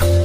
you